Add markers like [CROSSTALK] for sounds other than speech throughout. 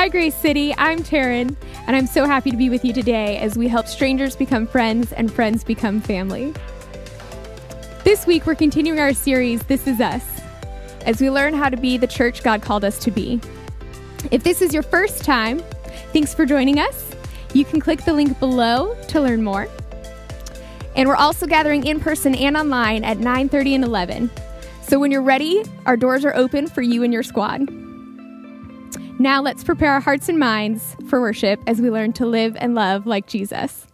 Hi, Grace City. I'm Taryn, and I'm so happy to be with you today as we help strangers become friends and friends become family. This week, we're continuing our series, This Is Us, as we learn how to be the church God called us to be. If this is your first time, thanks for joining us. You can click the link below to learn more. And we're also gathering in person and online at 9:30 and 11. So when you're ready, our doors are open for you and your squad. Now let's prepare our hearts and minds for worship as we learn to live and love like Jesus.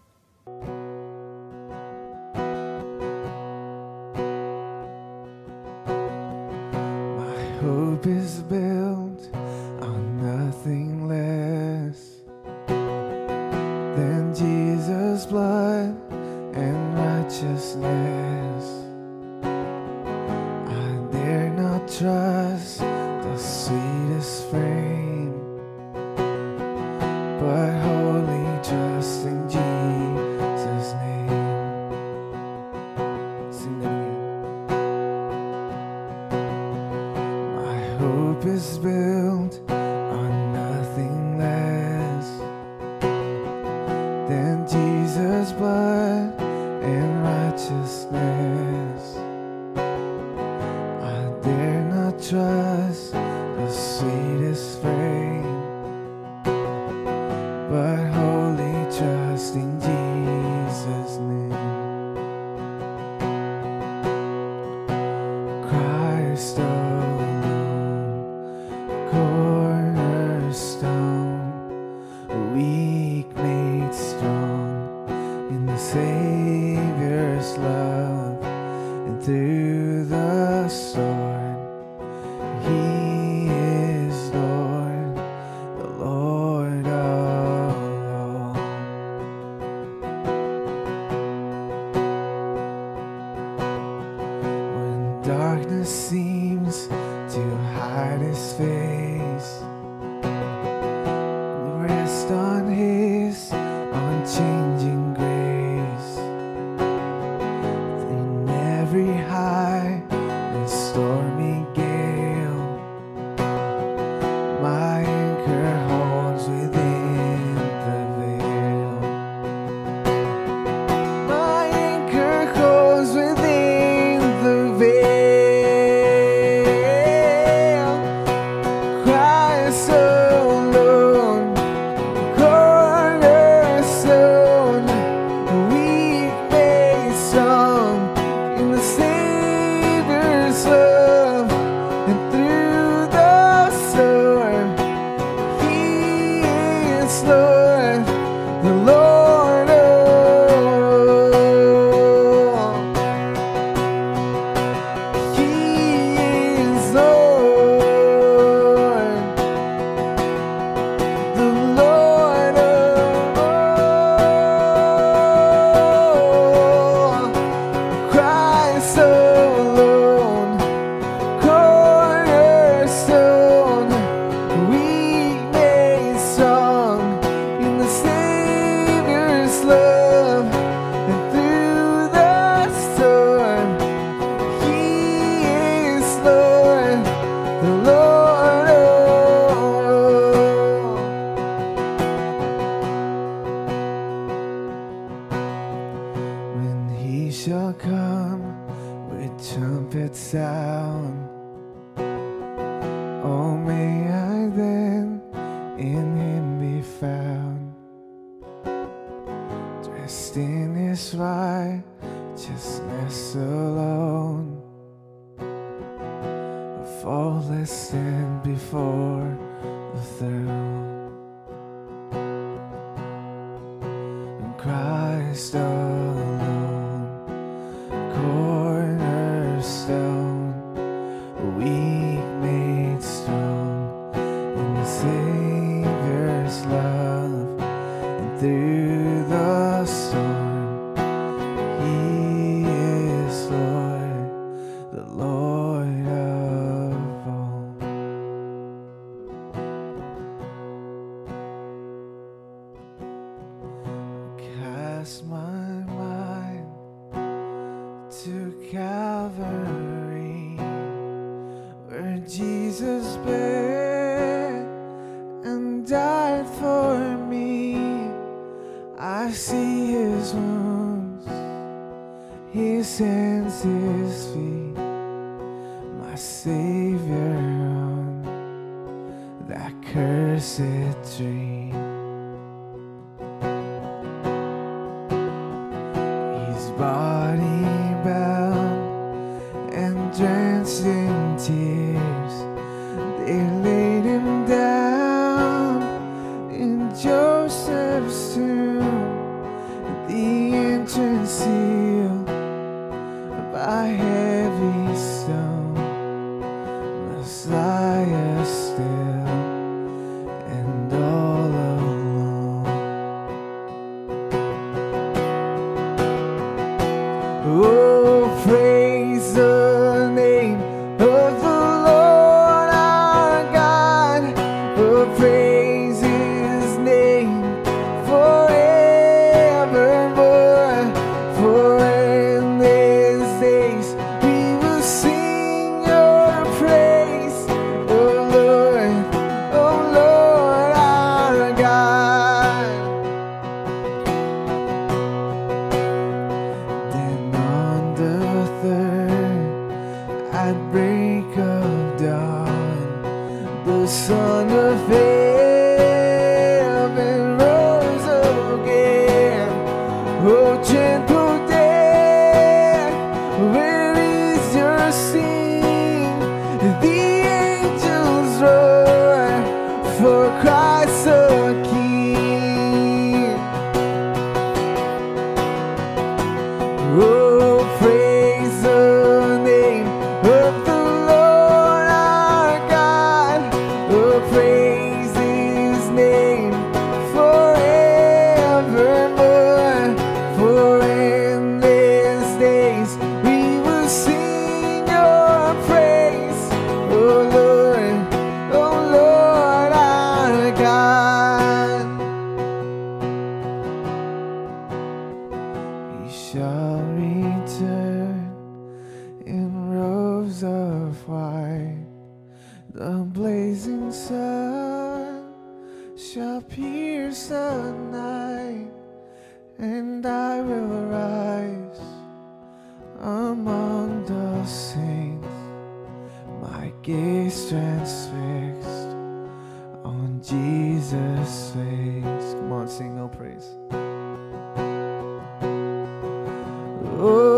Hope Jesus bare and died for me. I see his wounds, his hands, his feet, my Savior. White. The blazing sun shall pierce the night, and I will rise among the saints. My gaze transfixed on Jesus' face. Come on, sing no praise. Oh,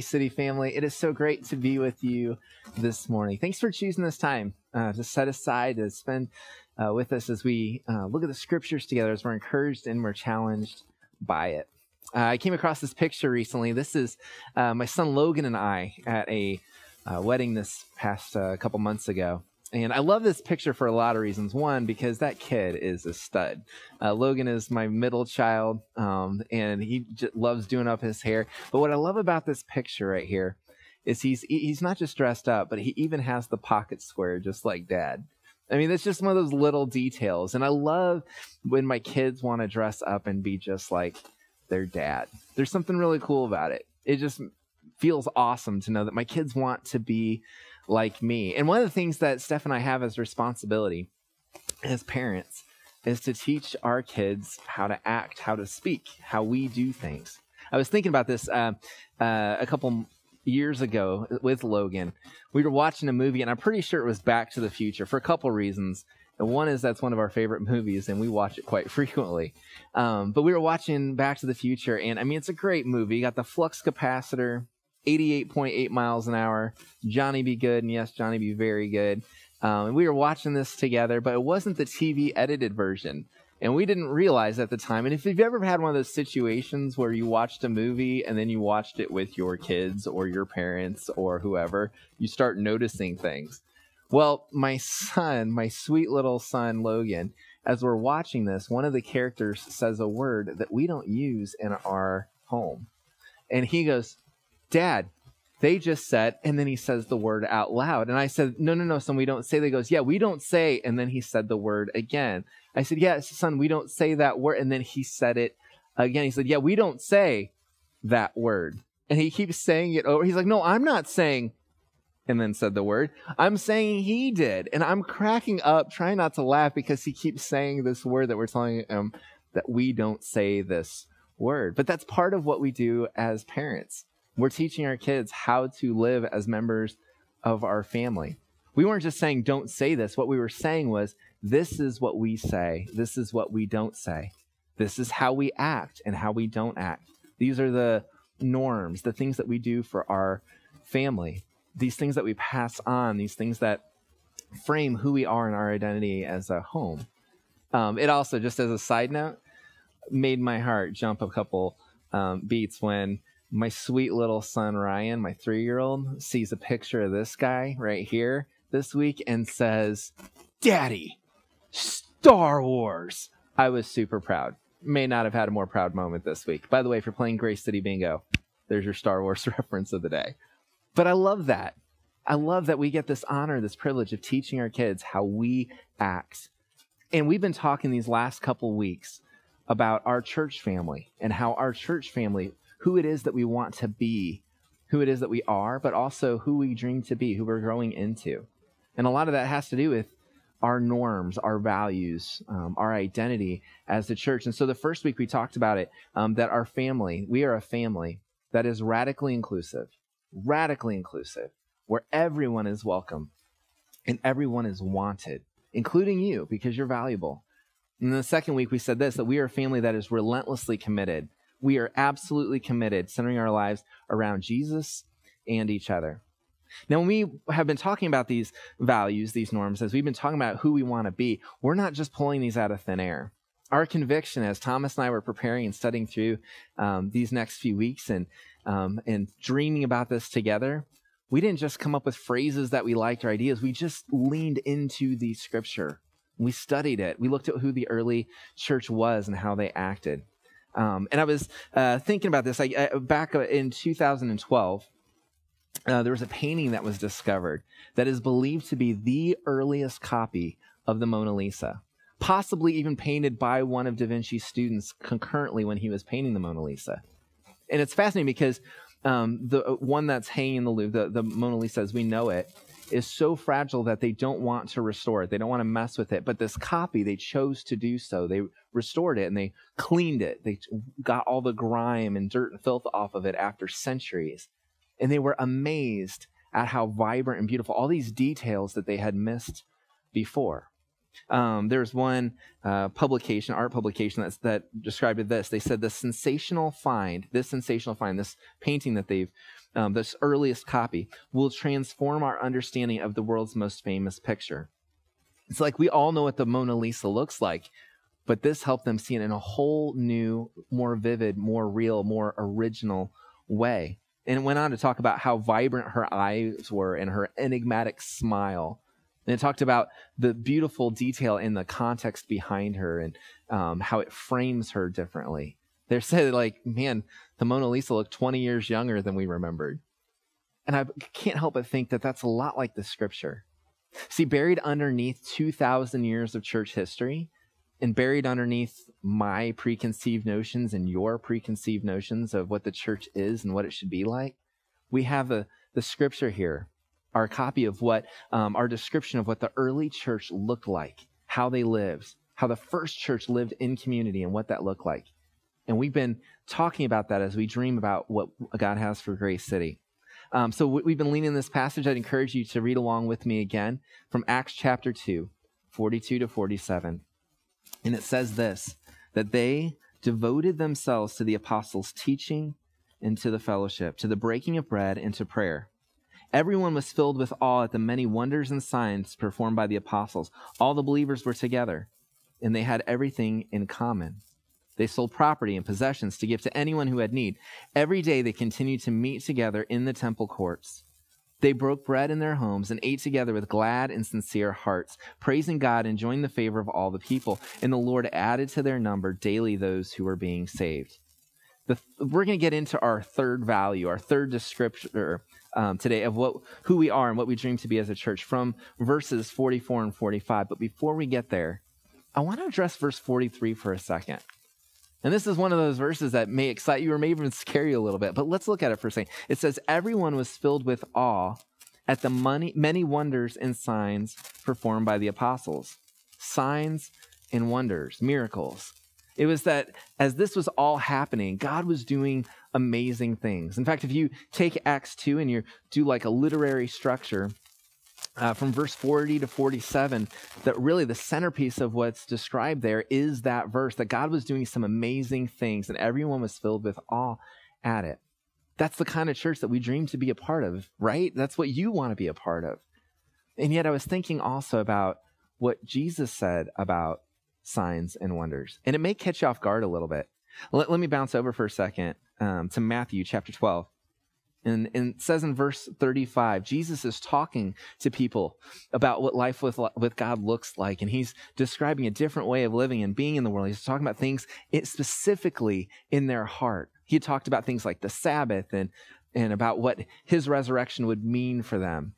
City family. It is so great to be with you this morning. Thanks for choosing this time uh, to set aside to spend uh, with us as we uh, look at the scriptures together, as we're encouraged and we're challenged by it. Uh, I came across this picture recently. This is uh, my son Logan and I at a uh, wedding this past couple months ago. And I love this picture for a lot of reasons. One, because that kid is a stud. Uh, Logan is my middle child, um, and he j- loves doing up his hair. But what I love about this picture right here is he's he's not just dressed up, but he even has the pocket square, just like Dad. I mean, that's just one of those little details, and I love when my kids want to dress up and be just like their dad. There's something really cool about it. It just feels awesome to know that my kids want to be like me. And one of the things that Steph and I have as responsibility as parents is to teach our kids how to act, how to speak, how we do things. I was thinking about this uh, uh, a couple years ago with Logan. We were watching a movie, and I'm pretty sure it was Back to the Future for a couple reasons. And one is that's one of our favorite [LAUGHS] movies, and we watch it quite [LAUGHS] frequently. Um, but we were watching Back to the Future, and I mean, it's a great movie. You got the flux capacitor, 88.8 miles an hour. Johnny B. Goode, and yes, Johnny be very good. Um, and we were watching this together, but it wasn't the TV edited version. And we didn't realize at the time. And if you've ever had one of those situations where you watched a movie and then you watched it with your kids or your parents or whoever, you start noticing things. Well, my son, my sweet little son, Logan, as we're watching this, one of the characters says a word that we don't use in our home. And he goes, Dad, they just said, and then he says the word out loud. And I said, No, no, no, son, we don't say. He goes, Yeah, we don't say. And then he said the word again. I said, Yeah, son, we don't say that word. And then he said it again. He said, Yeah, we don't say that word. And he keeps saying it over. He's like, No, I'm not saying, and then said the word. I'm saying he did. And I'm cracking up, trying not to laugh because he keeps saying this word that we're telling him that we don't say this word. But that's part of what we do as parents we're teaching our kids how to live as members of our family. We weren't just saying, don't say this. What we were saying was, this is what we say. This is what we don't say. This is how we act and how we don't act. These are the norms, the things that we do for our family, these things that we pass on, these things that frame who we are in our identity as a home. Um, it also, just as a side note, made my heart jump a couple um, beats when my sweet little son Ryan, my three year old, sees a picture of this guy right here this week and says, Daddy, Star Wars. I was super proud. May not have had a more proud moment this week. By the way, if you're playing Grace City Bingo, there's your Star Wars [LAUGHS] reference of the day. But I love that. I love that we get this honor, this privilege of teaching our kids how we act. And we've been talking these last couple weeks about our church family and how our church family who it is that we want to be, who it is that we are, but also who we dream to be, who we're growing into. And a lot of that has to do with our norms, our values, um, our identity as the church. And so the first week we talked about it um, that our family, we are a family that is radically inclusive, radically inclusive, where everyone is welcome and everyone is wanted, including you because you're valuable. And the second week we said this that we are a family that is relentlessly committed we are absolutely committed, centering our lives around Jesus and each other. Now, when we have been talking about these values, these norms, as we've been talking about who we want to be, we're not just pulling these out of thin air. Our conviction, as Thomas and I were preparing and studying through um, these next few weeks and um, and dreaming about this together, we didn't just come up with phrases that we liked or ideas. We just leaned into the scripture. We studied it. We looked at who the early church was and how they acted. Um, and I was uh, thinking about this. I, I, back in 2012, uh, there was a painting that was discovered that is believed to be the earliest copy of the Mona Lisa, possibly even painted by one of Da Vinci's students concurrently when he was painting the Mona Lisa. And it's fascinating because um, the one that's hanging in the Louvre, the, the Mona Lisa as we know it, is so fragile that they don't want to restore it. They don't want to mess with it. But this copy, they chose to do so. They restored it and they cleaned it. They got all the grime and dirt and filth off of it after centuries. And they were amazed at how vibrant and beautiful all these details that they had missed before. Um, there's one uh, publication, art publication, that's, that described this. They said the sensational find, this sensational find, this painting that they've um, this earliest copy, will transform our understanding of the world's most famous picture. It's like we all know what the Mona Lisa looks like, but this helped them see it in a whole new, more vivid, more real, more original way. And it went on to talk about how vibrant her eyes were and her enigmatic smile And it talked about the beautiful detail in the context behind her and um, how it frames her differently. They said, like, man, the Mona Lisa looked 20 years younger than we remembered. And I can't help but think that that's a lot like the scripture. See, buried underneath 2,000 years of church history and buried underneath my preconceived notions and your preconceived notions of what the church is and what it should be like, we have a, the scripture here, our copy of what, um, our description of what the early church looked like, how they lived, how the first church lived in community and what that looked like. And we've been talking about that as we dream about what God has for Grace City. Um, so we've been leaning this passage. I'd encourage you to read along with me again from Acts chapter 2, 42 to 47. And it says this that they devoted themselves to the apostles' teaching and to the fellowship, to the breaking of bread and to prayer. Everyone was filled with awe at the many wonders and signs performed by the apostles. All the believers were together, and they had everything in common. They sold property and possessions to give to anyone who had need. Every day they continued to meet together in the temple courts. They broke bread in their homes and ate together with glad and sincere hearts, praising God and enjoying the favor of all the people. And the Lord added to their number daily those who were being saved. The, we're going to get into our third value, our third descriptor um, today of what who we are and what we dream to be as a church from verses 44 and 45. But before we get there, I want to address verse 43 for a second. And this is one of those verses that may excite you or may even scare you a little bit. But let's look at it for a second. It says, Everyone was filled with awe at the many, many wonders and signs performed by the apostles. Signs and wonders, miracles. It was that as this was all happening, God was doing amazing things. In fact, if you take Acts 2 and you do like a literary structure, uh, from verse 40 to 47 that really the centerpiece of what's described there is that verse that God was doing some amazing things and everyone was filled with awe at it. That's the kind of church that we dream to be a part of, right? That's what you want to be a part of. And yet I was thinking also about what Jesus said about signs and wonders. And it may catch you off guard a little bit. Let, let me bounce over for a second um, to Matthew chapter 12. And, and it says in verse 35, Jesus is talking to people about what life with, with God looks like. And he's describing a different way of living and being in the world. He's talking about things specifically in their heart. He talked about things like the Sabbath and, and about what his resurrection would mean for them.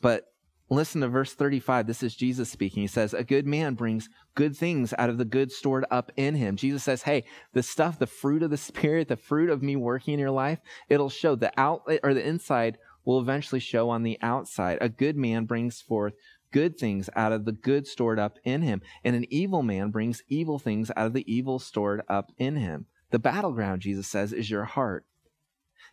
But Listen to verse 35. This is Jesus speaking. He says, A good man brings good things out of the good stored up in him. Jesus says, Hey, the stuff, the fruit of the [LAUGHS] Spirit, the fruit of me working in your life, it'll show the outlet or the inside will eventually show on the outside. A good man brings forth good things out of the good stored up in him, and an evil man brings evil things out of the evil stored up in him. The battleground, Jesus says, is your heart.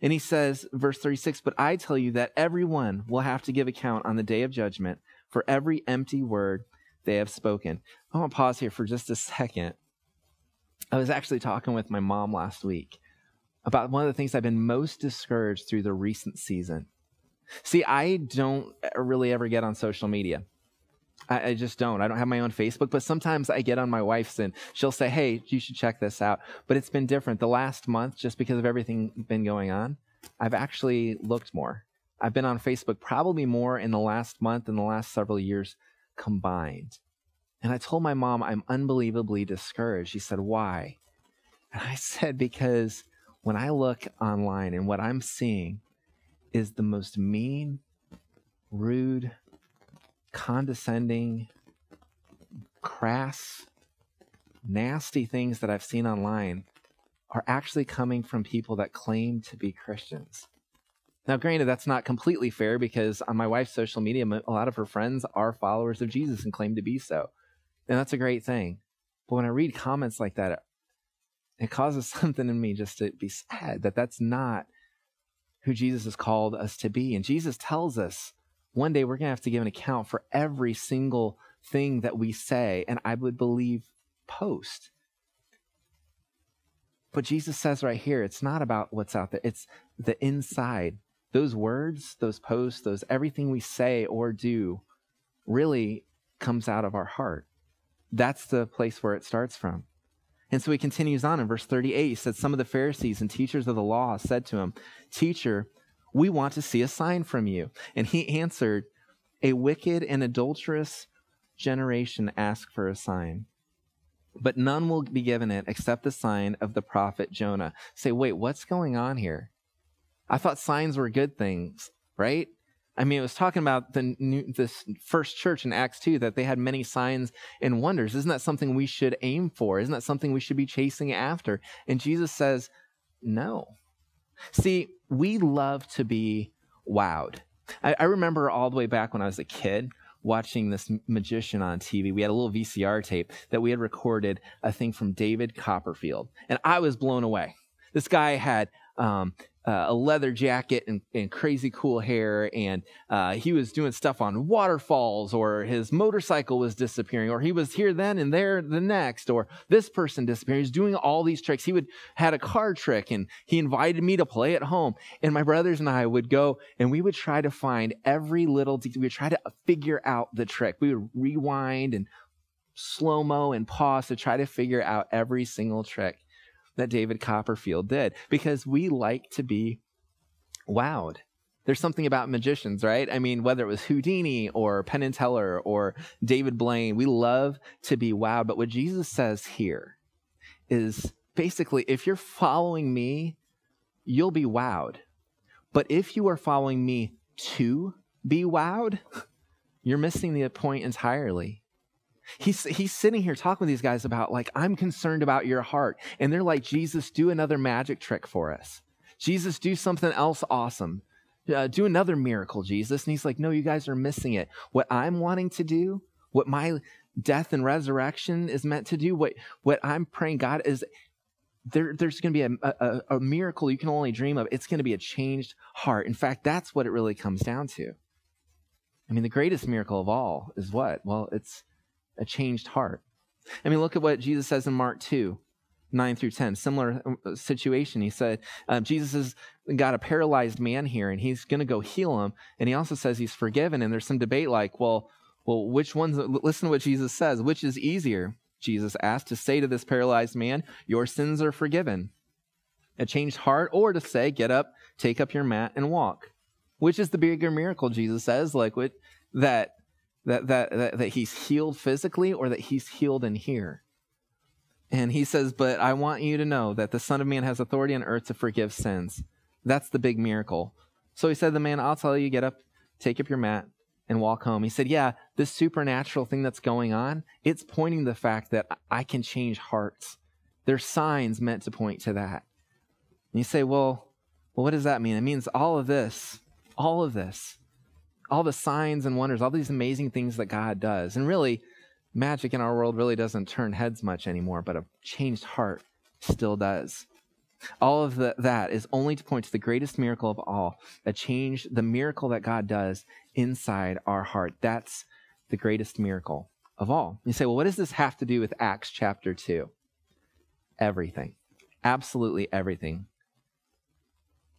And he says, verse 36, But I tell you that everyone will have to give account on the day of judgment for every empty word they have spoken. I want to pause here for just a second. I was actually talking with my mom last week about one of the things I've been most discouraged through the recent season. See, I don't really ever get on social media. I, I, just don't. I don't have my own Facebook, but sometimes I get on my wife's and she'll say, Hey, you should check this out. But it's been different. The last month, just because of everything been going on, I've actually looked more. I've been on Facebook probably more in the last month than the last several years combined. And I told my mom I'm unbelievably discouraged. She said, Why? And I [LAUGHS] said, Because when I look online and what I'm seeing is the most mean, rude, condescending, crass, nasty things that I've seen online are actually coming from people that claim to be Christians. Now, granted, that's not completely fair because on my wife's social media, a lot of her friends are followers of Jesus and claim to be so. And that's a great thing. But when I read comments like that, it causes [LAUGHS] something in me just to be sad that that's not who Jesus has called us to be. And Jesus tells us one day we're going to have to give an account for every single thing that we say, and I would believe post. But Jesus says right here, it's not about what's out there, it's the inside. Those words, those posts, those everything we say or do really comes out of our heart. That's the place where it starts from. And so he continues on in verse 38. He said, Some of the Pharisees and teachers of the law said to him, Teacher, we want to see a sign from you. And he answered, A wicked and adulterous generation ask for a sign, but none will be given it except the sign of the prophet Jonah. Say, wait, what's going on here? I thought signs were good things, right? I mean, it was talking about the new, this first church in Acts 2 that they had many signs and wonders. Isn't that something we should aim for? Isn't that something we should be chasing after? And Jesus says, no. See, we love to be wowed. I, I remember all the way back when I was a kid watching this magician on TV. We had a little VCR tape that we had recorded a thing from David Copperfield, and I was blown away. This guy had um, uh, a leather jacket and, and, crazy cool hair, and uh, he was doing stuff on waterfalls, or his motorcycle was disappearing, or he was here then and there the next, or this person disappeared. He was doing all these tricks. He would had a card trick, and he invited me to play at home. And my brothers and I would go, and we would try to find every little. we would try to figure out the trick. We would rewind and slow mo and pause to try to figure out every single trick that David Copperfield did because we like to be wowed. There's something about magicians, right? I mean, whether it was Houdini or Penn and Teller or David Blaine, we love to be wowed. But what Jesus says here is basically if you're following me, you'll be wowed. But if you are following me to be wowed, [LAUGHS] you're missing the point entirely. He's, he's sitting here talking with these guys about, like, I'm concerned about your heart. And they're like, Jesus, do another magic trick for us. Jesus, do something else awesome. Uh, do another miracle, Jesus. And he's like, No, you guys are missing it. What I'm wanting to do, what my death and resurrection is meant to do, what, what I'm praying God is there, there's going to be a, a, a miracle you can only dream of. It's going to be a changed heart. In fact, that's what it really comes down to. I mean, the greatest miracle of all is what? Well, it's a changed heart. I mean, look at what Jesus says in Mark 2 9 through 10. Similar uh, situation. He said, uh, Jesus has got a paralyzed man here and he's going to go heal him. And he also says he's forgiven. And there's some debate like, well, well, which one's, listen to what Jesus says. Which is easier, Jesus asked, to say to this paralyzed man, your sins are forgiven? A changed heart, or to say, get up, take up your mat, and walk? Which is the bigger miracle, Jesus says, like what, that that, that, that, that he's healed physically or that he's healed in here. And he says, But I want you to know that the Son of Man has authority on earth to forgive sins. That's the big miracle. So he said, The man, I'll tell you, get up, take up your mat, and walk home. He said, Yeah, this supernatural thing that's going on, it's pointing the fact that I can change hearts. There's signs meant to point to that. And you say, Well, well, what does that mean? It means all of this, all of this all the signs and wonders, all these amazing things that God does. And really, magic in our world really doesn't turn heads much anymore, but a changed heart still does. All of the, that is only to point to the greatest miracle of all, a change, the miracle that God does inside our heart. That's the greatest miracle of all. You say, well, what does this have to do with Acts chapter 2? Everything. Absolutely everything.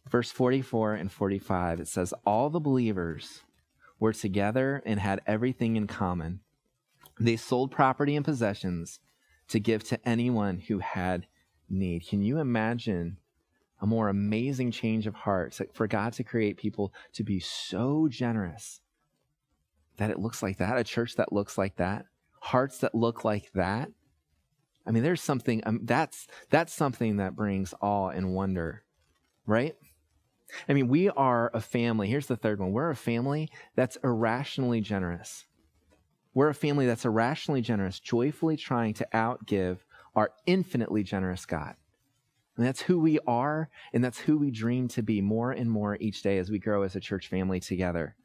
Verse 44 and 45, it says, All the believers were together and had everything in common. They sold property and possessions to give to anyone who had need. Can you imagine a more amazing change of heart for God to create people to be so generous that it looks like that, a church that looks like that, hearts that look like that? I mean, there's something um, that's that's something that brings awe and wonder, right? I mean, we are a family. Here's the third one we're a family that's irrationally generous. We're a family that's irrationally generous, joyfully trying to outgive our infinitely generous God. And that's who we are, and that's who we dream to be more and more each day as we grow as a church family together.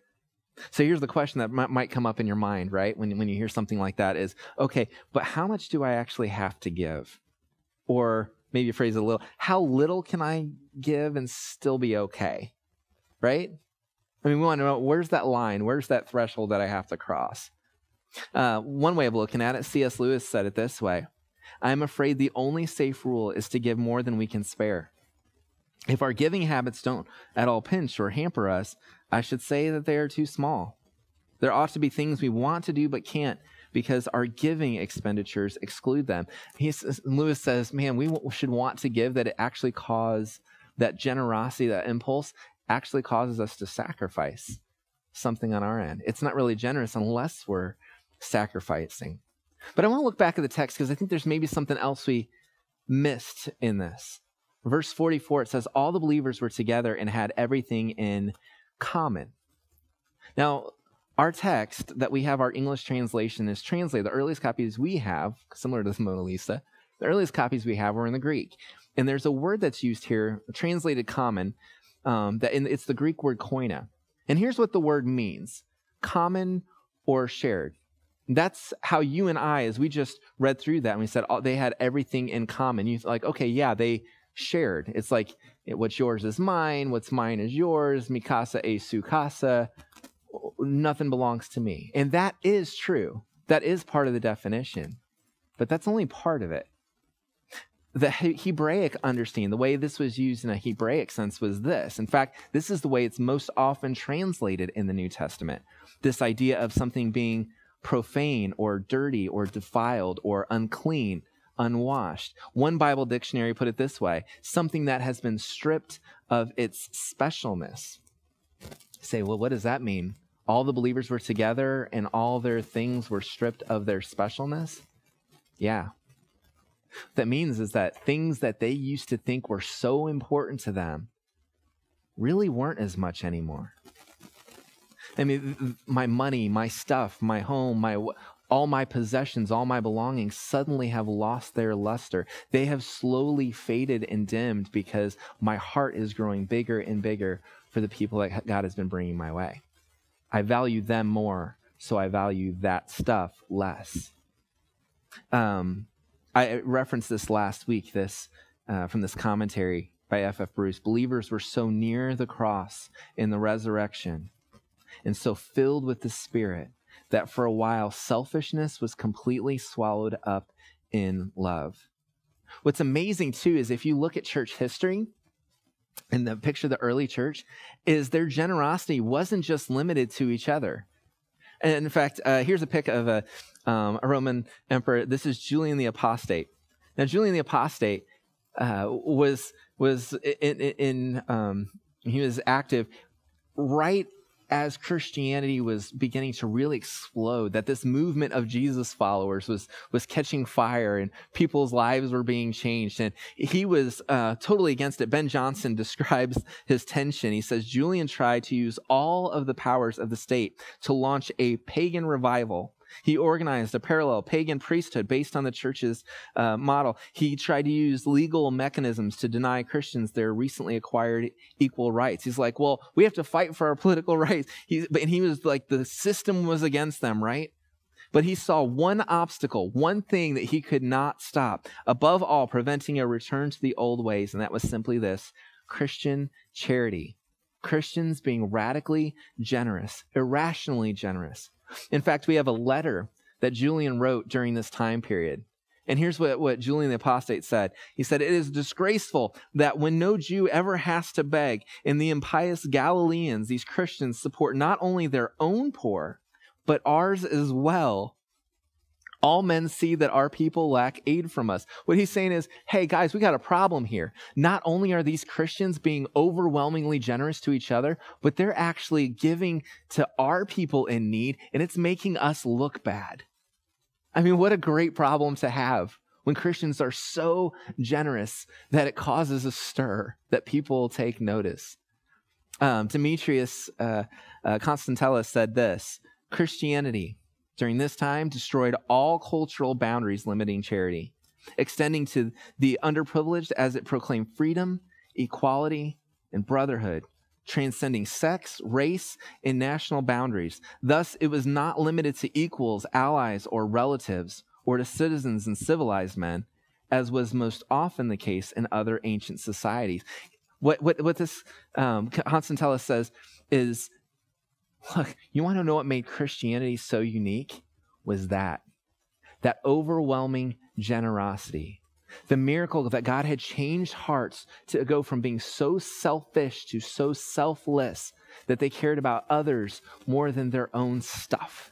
So here's the question that might come up in your mind, right? When, when you hear something like that is, okay, but how much do I actually have to give? Or maybe phrase it a little, how little can I give and still be okay? Right? I mean, we want to know where's that line? Where's that threshold that I have to cross? Uh, one way of looking at it, C.S. Lewis said it this way I'm afraid the only safe rule is to give more than we can spare. If our giving habits don't at all pinch or hamper us, I should say that they are too small. There ought to be things we want to do but can't because our giving expenditures exclude them. He's, Lewis says, man, we should want to give that it actually cause that generosity, that impulse actually causes us to sacrifice. something on our end. It's not really generous unless we're sacrificing. But I want to look back at the text because I think there's maybe something else we missed in this. Verse 44, it says, All the believers were together and had everything in common. Now, our text that we have, our English translation is translated. The earliest copies we have, similar to the Mona Lisa, the earliest copies we have were in the Greek. And there's a word that's used here, translated common, um, that in, it's the Greek word koina. And here's what the word means common or shared. That's how you and I, as we just read through that, and we said oh, they had everything in common. You like, okay, yeah, they shared. It's like what's yours is mine, what's mine is yours. Mikasa e sukasa. Nothing belongs to me. And that is true. That is part of the definition. But that's only part of it the Hebraic understanding, the way this was used in a Hebraic sense was this. In fact, this is the way it's most often translated in the New Testament. This idea of something being profane or dirty or defiled or unclean, unwashed. One Bible dictionary put it this way something that has been stripped of its specialness. Say, well, what does that mean? All the believers were together and all their things were stripped of their specialness? Yeah, that means is that things that they used to think were so important to them really weren't as much anymore. I mean, my money, my stuff, my home, my all my possessions, all my belongings suddenly have lost their luster. They have slowly faded and dimmed because my heart is growing bigger and bigger for the people that God has been bringing my way. I value them more, so I value that stuff less. Um, I referenced this last week, this uh, from this commentary by F. F. Bruce. Believers were so near the cross in the resurrection and so filled with the Spirit that for a while selfishness was completely swallowed up in love. What's amazing too is if you look at church history, in the picture of the early church, is their generosity wasn't just limited to each other. And in fact, uh, here's a pic of a um, a Roman emperor. This is Julian the Apostate. Now, Julian the Apostate uh, was was in, in um, he was active right as Christianity was beginning to really explode, that this movement of Jesus followers was was catching fire and people's lives were being changed, and he was uh, totally against it. Ben Johnson [LAUGHS] describes his tension. He says Julian tried to use all of the powers of the state to launch a pagan revival he organized a parallel pagan priesthood based on the church's uh, model. He tried to use legal mechanisms to deny Christians their recently acquired equal rights. He's like, well, we have to fight for our [LAUGHS] political rights. He, and he was like, the system was against them, right? But he saw one obstacle, one thing that he could not stop, above all, preventing a return to the old ways, and that was simply this Christian charity. Christians being radically generous, irrationally generous. In fact, we have a letter that Julian wrote during this time period. And here's what, what Julian the Apostate said. He said, It is disgraceful that when no Jew ever has to beg, and the impious Galileans, these Christians, support not only their own poor, but ours as well, all men see that our people lack aid from us. What he's saying is, hey, guys, we got a problem here. Not only are these Christians being overwhelmingly generous to each other, but they're actually giving to our people in need, and it's making us look bad. I mean, what a great problem to have when Christians are so generous that it causes a stir, that people take notice. Um, Demetrius uh, uh, Constantelos said this Christianity during this time destroyed all cultural boundaries limiting charity, extending to the underprivileged as it proclaimed freedom, equality, and brotherhood, transcending sex, race, and national boundaries. Thus, it was not limited to equals, allies, or relatives, or to citizens and civilized men, as was most often the case in other ancient societies. What, what, what this um, Constantelos says is Look, you want to know what made Christianity so unique? Was that. That overwhelming generosity. The miracle that God had changed hearts to go from being so selfish to so selfless that they cared about others more than their own stuff.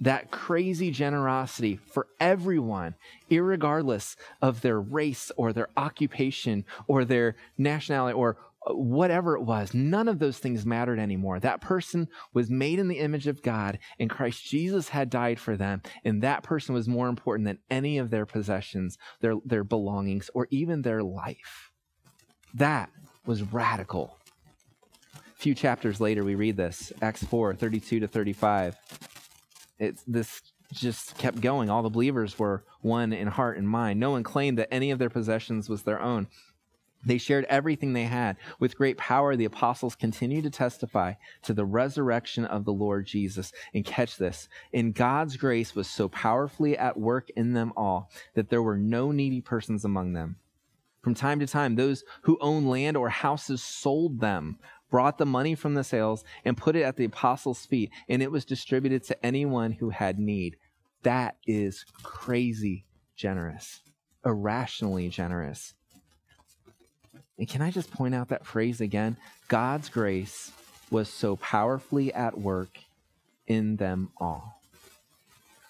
That crazy generosity for everyone, regardless of their race or their occupation or their nationality or whatever it was, none of those things mattered anymore. That person was made in the image of God, and Christ Jesus had died for them, and that person was more important than any of their possessions, their, their belongings, or even their life. That was radical. A few chapters later, we read this Acts 4 32 to 35. It's this just kept going. All the believers were one in heart and mind. No one claimed that any of their possessions was their own. They shared everything they had. With great power, the apostles continued to testify to the resurrection of the Lord Jesus. And catch this and God's grace was so powerfully at work in them all that there were no needy persons among them. From time to time, those who owned land or houses sold them, brought the money from the sales, and put it at the apostles' feet, and it was distributed to anyone who had need. That is crazy generous, irrationally generous. And can I just point out that phrase again? God's grace was so powerfully at work in them all.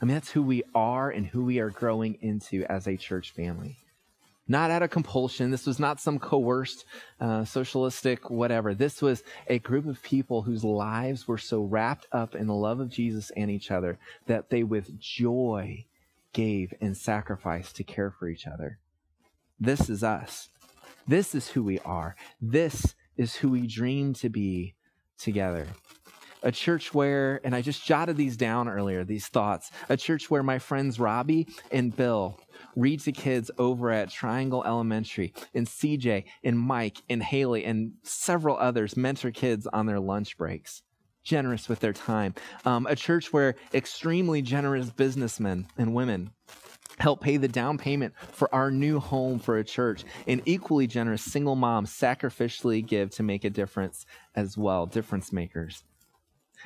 I mean, that's who we are and who we are growing into as a church family. Not out of compulsion. This was not some coerced, uh, socialistic, whatever. This was a group of people whose lives were so wrapped up in the love of Jesus and each other that they with joy gave and sacrificed to care for each other. This is us. This is who we are. This is who we dream to be together. A church where, and I just jotted these down earlier, these thoughts, a church where my friends Robbie and Bill read to kids over at Triangle Elementary, and CJ, and Mike, and Haley, and several others mentor kids on their lunch breaks. Generous with their time. Um, a church where extremely generous businessmen and women help pay the down payment for our new home for a church. And equally generous single moms sacrificially give to make a difference as well, difference makers.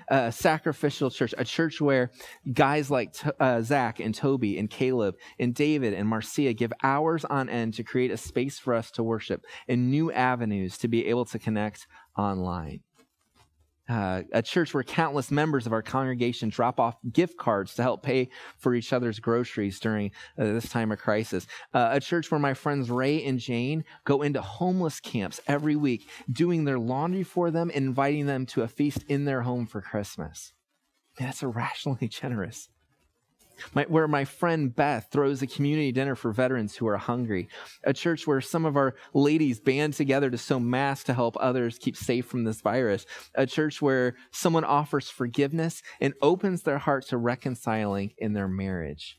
A sacrificial church, a church where guys like uh, Zach and Toby and Caleb and David and Marcia give hours on end to create a space for us to worship and new avenues to be able to connect online uh, a church where countless members of our congregation drop off gift cards to help pay for each other's groceries during uh, this time of crisis. Uh, a church where my friends Ray and Jane go into homeless camps every week, doing their laundry for them and inviting them to a feast in their home for Christmas. that's irrationally [LAUGHS] generous my, where my friend Beth throws a community dinner for veterans who are hungry, a church where some of our ladies band together to sew masks to help others keep safe from this virus, a church where someone offers forgiveness and opens their heart to reconciling in their marriage.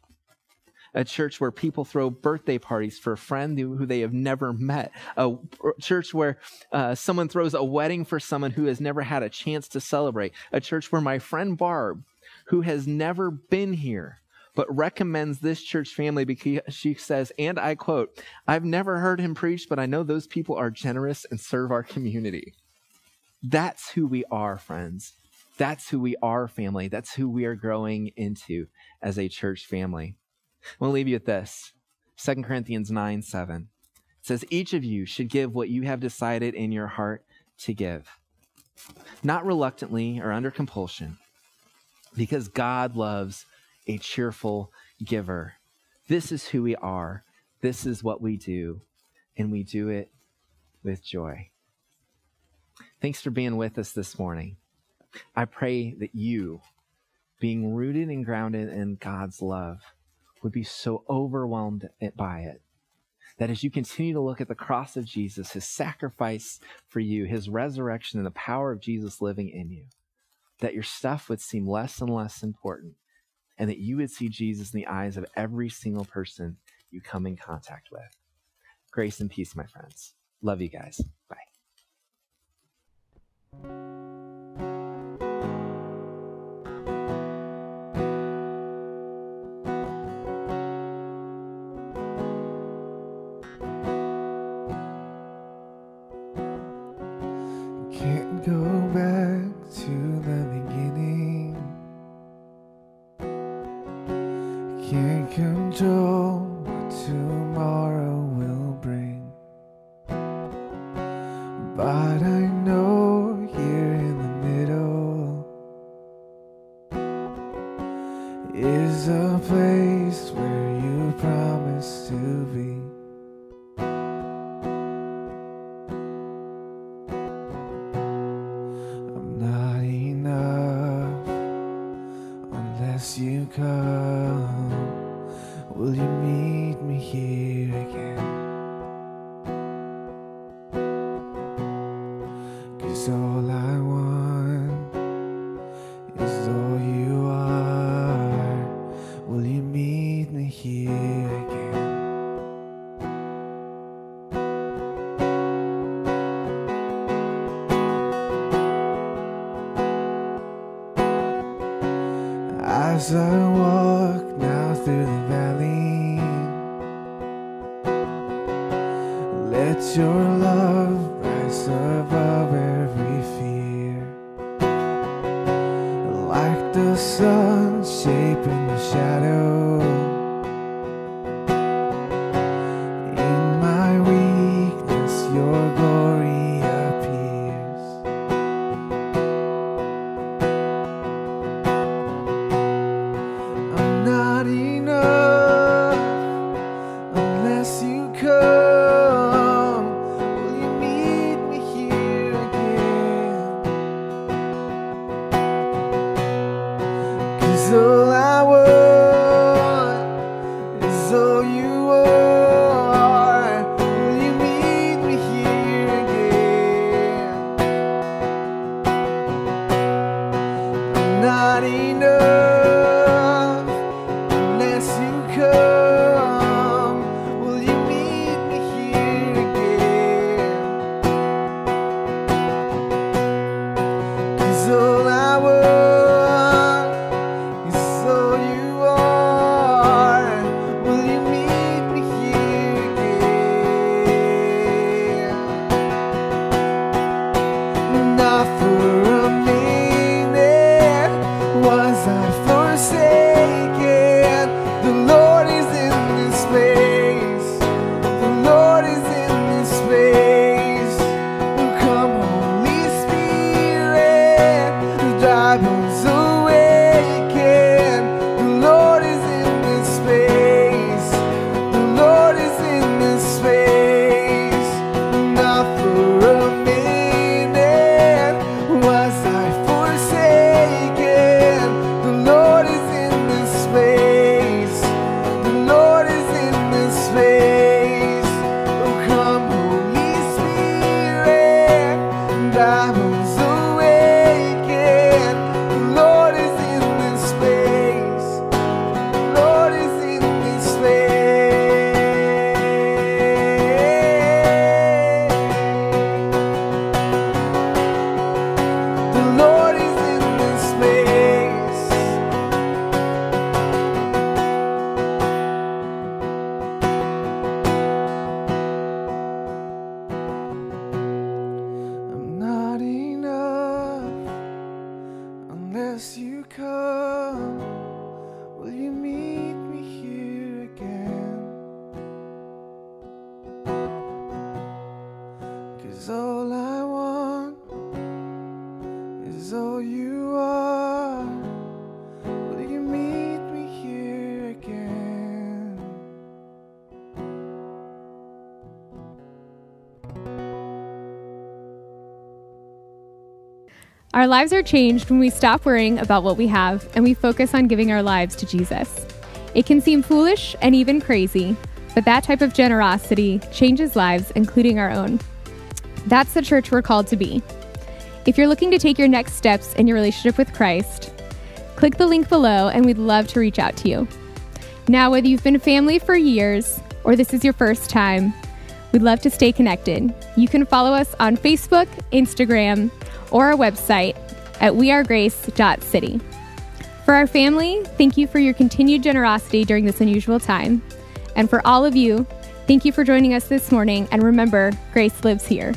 A church where people throw birthday parties for a friend who, they have never met. A church where uh, someone throws a wedding for someone who has never had a chance to celebrate. A church where my friend Barb, who has never been here, but recommends this church family because she says, and I quote, I've never heard him preach, but I know those people are generous and serve our community. That's who we are, friends. That's who we are, family. That's who we are growing into as a church family. To leave you with this 2 Corinthians 9 7. It says, Each of you should give what you have decided in your heart to give, not reluctantly or under compulsion, because God loves a cheerful giver. This is who we are. This is what we do, and we do it with joy. Thanks for being with us this morning. I pray that you, being rooted and grounded in God's love, would be so overwhelmed by it that as you continue to look at the cross of Jesus, his sacrifice for you, his resurrection, and the power of Jesus living in you, that your stuff would seem less and less important and that you would see Jesus in the eyes of every single person you come in contact with. Grace and peace, my friends. Love you guys. Bye. Is a place where is all you are. Will you meet me here again? Our lives are changed when we stop worrying about what we have and we focus on giving our lives to Jesus. It can seem foolish and even crazy, but that type of generosity changes lives, including our own. That's the church we're called to be. If you're looking to take your next steps in your relationship with Christ, click the link below and we'd love to reach out to you. Now, whether you've been a family for years or this is your first time, we'd love to stay connected. You can follow us on Facebook, Instagram, or our website at wearegrace.city. For our family, thank you for your continued generosity during this unusual time. And for all of you, thank you for joining us this morning. And remember, grace lives here.